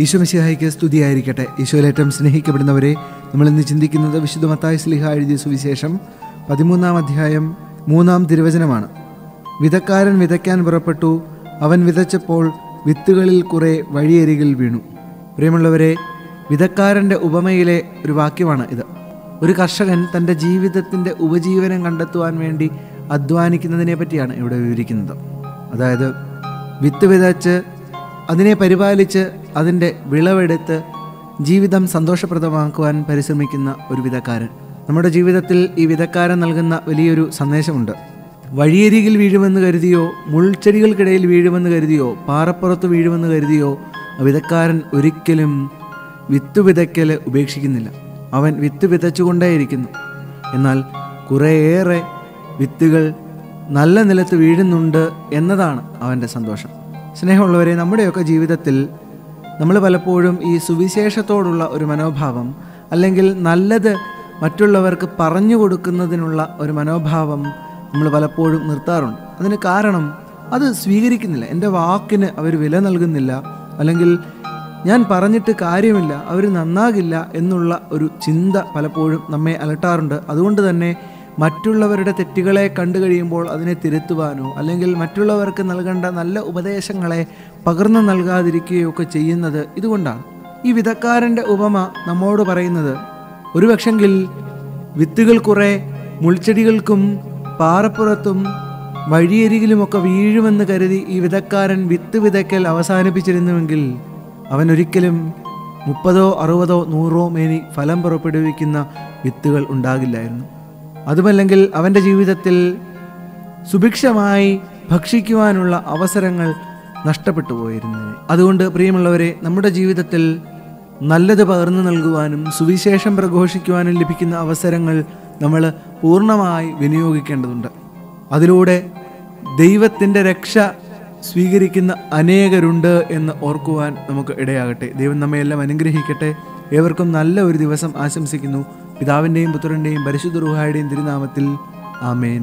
ഈശോ മിശിഹായിക്ക് സ്തുതിയായിരിക്കട്ടെ. ഈശോയിലേറ്റം സ്നേഹിക്കപ്പെടുന്നവരെ നമ്മൾ ഇന്ന് ചിന്തിക്കുന്നത് വിശുദ്ധ മത്തായ സ്ലിഹ എഴുതിയ സുവിശേഷം പതിമൂന്നാം അധ്യായം മൂന്നാം തിരുവചനമാണ്. വിതക്കാരൻ വിതയ്ക്കാൻ പുറപ്പെട്ടു അവൻ വിതച്ചപ്പോൾ വിത്തുകളിൽ കുറെ വഴിയരികിൽ വീണു. പ്രിയമുള്ളവരെ വിതക്കാരന്റെ ഉപമയിലെ ഒരു വാക്യമാണ് ഇത്. ഒരു കർഷകൻ തന്റെ ജീവിതത്തിന്റെ ഉപജീവനം കണ്ടെത്തുവാൻ വേണ്ടി അധ്വാനിക്കുന്നതിനെ പറ്റിയാണ് ഇവിടെ വിവരിക്കുന്നത്. അതായത് വിത്ത് വിതച്ച് അതിനെ പരിപാലിച്ച് അതിന്റെ വിളവെടുത്ത് ജീവിതം സന്തോഷപ്രദമാക്കുവാൻ പരിശ്രമിക്കുന്ന ഒരു വിധക്കാരൻ. നമ്മുടെ ജീവിതത്തിൽ ഈ വിധക്കാരൻ നൽകുന്ന വലിയൊരു സന്ദേശമുണ്ട്. വഴിയരികിൽ വീഴുമെന്ന് കരുതിയോ മുൾച്ചെടികൾക്കിടയിൽ വീഴുമെന്ന് കരുതിയോ പാറപ്പുറത്ത് വീഴുമെന്ന് കരുതിയോ വിധക്കാരൻ ഒരിക്കലും വിത്ത് വിതയ്ക്കൽ ഉപേക്ഷിക്കുന്നില്ല. അവൻ വിത്ത് വിതച്ചുകൊണ്ടേയിരിക്കുന്നു. എന്നാൽ കുറേയേറെ വിത്തുകൾ നല്ല നിലത്ത് വീഴുന്നുണ്ട് എന്നതാണ് അവന്റെ സന്തോഷം. സ്നേഹമുള്ളവരെ നമ്മുടെയൊക്കെ ജീവിതത്തിൽ നമ്മൾ പലപ്പോഴും ഈ സുവിശേഷത്തോടുള്ള ഒരു മനോഭാവം അല്ലെങ്കിൽ നല്ലത് മറ്റുള്ളവർക്ക് പറഞ്ഞു കൊടുക്കുന്നതിനുള്ള ഒരു മനോഭാവം നമ്മൾ പലപ്പോഴും നിർത്താറുണ്ട്. അതിന് കാരണം അത് സ്വീകരിക്കുന്നില്ല. എന്റെ വാക്കിന് അവർ വില നൽകുന്നില്ല. അല്ലെങ്കിൽ ഞാൻ പറഞ്ഞിട്ട് കാര്യമില്ല അവർ നന്നാകില്ല എന്നുള്ള ഒരു ചിന്ത പലപ്പോഴും നമ്മെ അലട്ടാറുണ്ട്. അതുകൊണ്ട് തന്നെ മറ്റുള്ളവരുടെ തെറ്റുകളെ കണ്ടു കഴിയുമ്പോൾ അതിനെ തിരുത്തുവാനോ അല്ലെങ്കിൽ മറ്റുള്ളവർക്ക് നൽകേണ്ട നല്ല ഉപദേശങ്ങളെ പകർന്നു നൽകാതിരിക്കുകയോ ഒക്കെ ചെയ്യുന്നത് ഇതുകൊണ്ടാണ്. ഈ വിധക്കാരന്റെ ഉപമ നമ്മോട് പറയുന്നത് ഒരുപക്ഷെങ്കിൽ വിത്തുകൾ കുറേ മുൾച്ചെടികൾക്കും പാറപ്പുറത്തും വഴിയരികിലുമൊക്കെ വീഴുമെന്ന് കരുതി ഈ വിധക്കാരൻ വിത്ത് വിതയ്ക്കൽ അവസാനിപ്പിച്ചിരുന്നുവെങ്കിൽ അവൻ ഒരിക്കലും മുപ്പതോ അറുപതോ നൂറോ മേനി ഫലം പുറപ്പെടുവിക്കുന്ന വിത്തുകൾ ഉണ്ടാകില്ലായിരുന്നു. അതുമല്ലെങ്കിൽ അവന്റെ ജീവിതത്തിൽ സുഭിക്ഷമായി ഭക്ഷിക്കുവാനുള്ള അവസരങ്ങൾ നഷ്ടപ്പെട്ടു പോയിരുന്നു. അതുകൊണ്ട് പ്രിയമുള്ളവരെ നമ്മുടെ ജീവിതത്തിൽ നല്ലത് പകർന്നു നൽകുവാനും സുവിശേഷം പ്രഘോഷിക്കുവാനും ലഭിക്കുന്ന അവസരങ്ങൾ നമ്മൾ പൂർണമായി വിനിയോഗിക്കേണ്ടതുണ്ട്. അതിലൂടെ ദൈവത്തിന്റെ രക്ഷ സ്വീകരിക്കുന്ന അനേകരുണ്ട് എന്ന് ഓർക്കുവാൻ നമുക്ക് ഇടയാകട്ടെ. ദൈവം നമ്മയെല്ലാം അനുഗ്രഹിക്കട്ടെ. ഏവർക്കും നല്ല ഒരു ദിവസം ആശംസിക്കുന്നു. പിതാവിന്റെയും പുത്രന്റെയും പരിശുദ്ധ റുഹായുടെയും തിരുനാമത്തിൽ ആമേൻ.